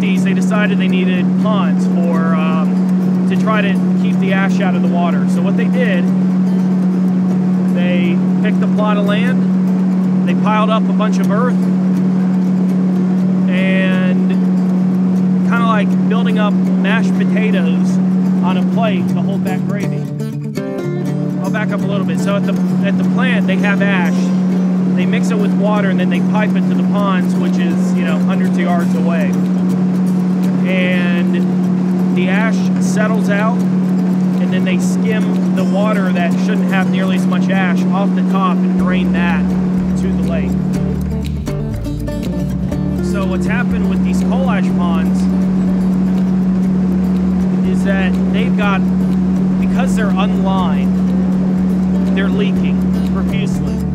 1960s, they decided they needed ponds for um, to try to keep the ash out of the water. So what they did, they picked a plot of land, they piled up a bunch of earth, and kind of like building up mashed potatoes on a plate to hold back gravy. I'll back up a little bit. So at the at the plant, they have ash. They mix it with water and then they pipe it to the ponds, which is you know hundreds of yards away. Settles out, and then they skim the water that shouldn't have nearly as much ash off the top and drain that to the lake. So what's happened with these coal ash ponds is that they've got because they're unlined, they're leaking profusely.